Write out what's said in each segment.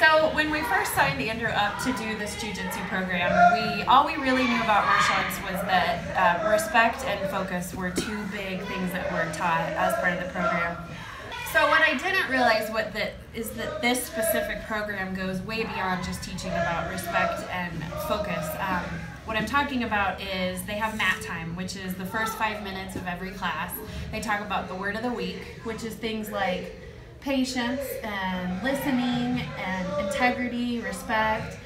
So when we first signed Andrew up to do this jujitsu program, we all we really knew about martial was that uh, respect and focus were two big things that were taught as part of the program. So what I didn't realize what that is that this specific program goes way beyond just teaching about respect and focus. Um, what I'm talking about is they have mat time, which is the first five minutes of every class. They talk about the word of the week, which is things like patience and listening and integrity, respect,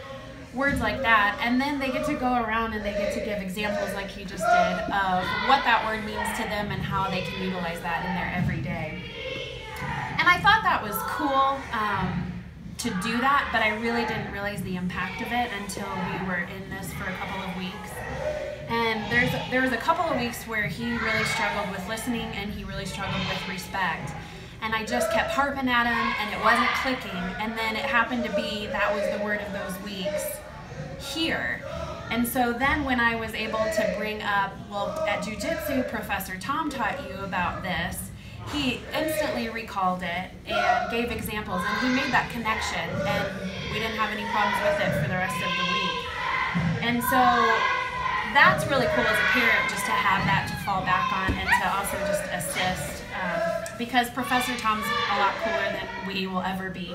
words like that. And then they get to go around and they get to give examples, like he just did, of what that word means to them and how they can utilize that in their everyday. And I thought that was cool um, to do that, but I really didn't realize the impact of it until we were in this for a couple of weeks. And there's there was a couple of weeks where he really struggled with listening and he really struggled with respect and I just kept harping at him and it wasn't clicking. And then it happened to be that was the word of those weeks here. And so then when I was able to bring up, well, at jujitsu, Professor Tom taught you about this, he instantly recalled it and gave examples and he made that connection and we didn't have any problems with it for the rest of the week. And so that's really cool as a parent just to have that to fall back on and to also just assist because Professor Tom's a lot cooler than we will ever be.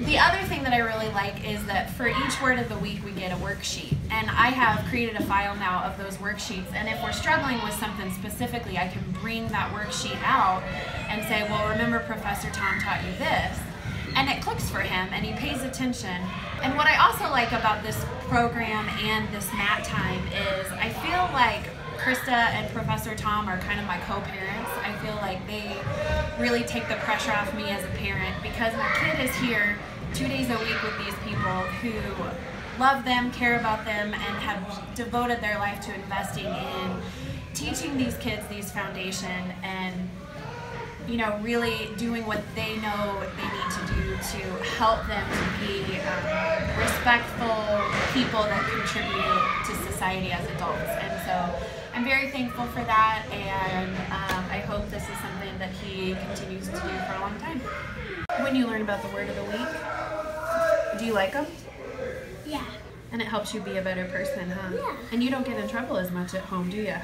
The other thing that I really like is that for each word of the week we get a worksheet. And I have created a file now of those worksheets. And if we're struggling with something specifically, I can bring that worksheet out and say, well, remember Professor Tom taught you this. And it clicks for him and he pays attention. And what I also like about this program and this mat time is I feel like Krista and Professor Tom are kind of my co-parents. I feel like they really take the pressure off me as a parent because my kid is here two days a week with these people who love them, care about them, and have devoted their life to investing in teaching these kids these foundation and you know really doing what they know they need to do to help them to be um, respectful people that contribute to society as adults and so I'm very thankful for that, and um, I hope this is something that he continues to do for a long time. When you learn about the word of the week, do you like them? Yeah. And it helps you be a better person, huh? Yeah. And you don't get in trouble as much at home, do you?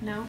No.